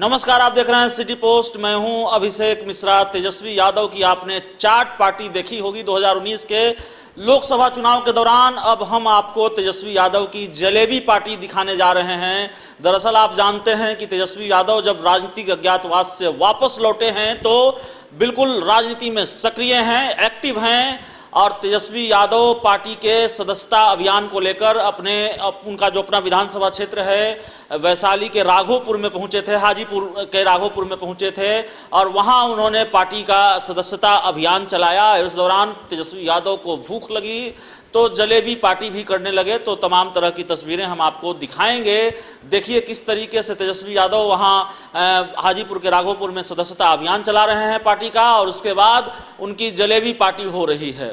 नमस्कार, आप देख रहे हैं सिटी पोस्ट। मैं हूँ अभिषेक मिश्रा। तेजस्वी यादव की आपने चार्ट पार्टी देखी होगी 2019 के लोकसभा चुनाव के दौरान। अब हम आपको तेजस्वी यादव की जलेबी पार्टी दिखाने जा रहे हैं। दरअसल आप जानते हैं कि तेजस्वी यादव जब राजनीतिक अज्ञातवास से वापस लौटे हैं तो बिल्कुल राजनीति में सक्रिय हैं, एक्टिव हैं। और तेजस्वी यादव पार्टी के सदस्यता अभियान को लेकर अपने अप, उनका जो अपना विधानसभा क्षेत्र है वैशाली के राघोपुर में पहुँचे थे हाजीपुर के राघोपुर में पहुँचे थे और वहाँ उन्होंने पार्टी का सदस्यता अभियान चलाया। इस दौरान तेजस्वी यादव को भूख लगी तो जलेबी पार्टी भी करने लगे तो तमाम तरह की तस्वीरें हम आपको दिखाएँगे। देखिए किस तरीके से तेजस्वी यादव वहाँ हाजीपुर के राघोपुर में सदस्यता अभियान चला रहे हैं पार्टी का, और उसके बाद उनकी जलेबी पार्टी हो रही है।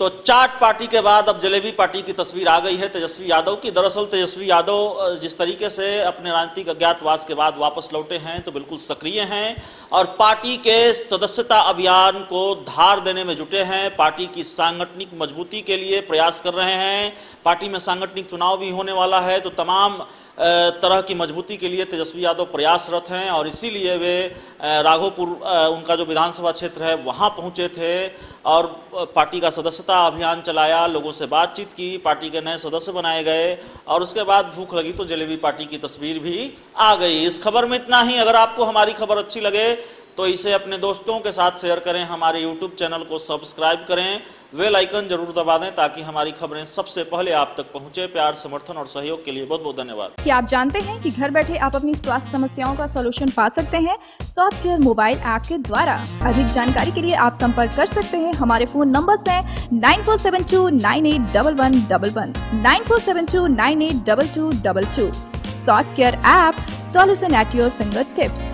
तो चाट पार्टी के बाद अब जलेबी पार्टी की तस्वीर आ गई है तेजस्वी यादव की। दरअसल तेजस्वी यादव जिस तरीके से अपने राजनीतिक अज्ञातवास के बाद वापस लौटे हैं तो बिल्कुल सक्रिय हैं और पार्टी के सदस्यता अभियान को धार देने में जुटे हैं। पार्टी की सांगठनिक मजबूती के लिए प्रयास कर रहे हैं। पार्टी में सांगठनिक चुनाव भी होने वाला है। तो तमाम तरह की मजबूती के लिए तेजस्वी यादव प्रयासरत हैं और इसीलिए वे राघोपुर उनका जो विधानसभा क्षेत्र है, वहाँ पहुँचे थे और पार्टी का सदस्यता अभियान चलाया, लोगों से बातचीत की, पार्टी के नए सदस्य बनाए गए और उसके बाद भूख लगी तो जलेबी पार्टी की तस्वीर भी आ गई। इस खबर में इतना ही। अगर आपको हमारी खबर अच्छी लगे तो इसे अपने दोस्तों के साथ शेयर करें, हमारे यूट्यूब चैनल को सब्सक्राइब करें वेल आइकन ज़रूर दबा दें ताकि हमारी खबरें सबसे पहले आप तक पहुँचे। प्यार, समर्थन और सहयोग के लिए बहुत बहुत धन्यवाद। क्या आप जानते हैं कि घर बैठे आप अपनी स्वास्थ्य समस्याओं का सॉल्यूशन पा सकते हैं सॉफ्ट केयर मोबाइल ऐप के द्वारा। अधिक जानकारी के लिए आप संपर्क कर सकते हैं। हमारे फ़ोन नंबर हैं nine four seven two nine eight double one double one nine four seven two nine eight double two double two soft care app solution at your finger tips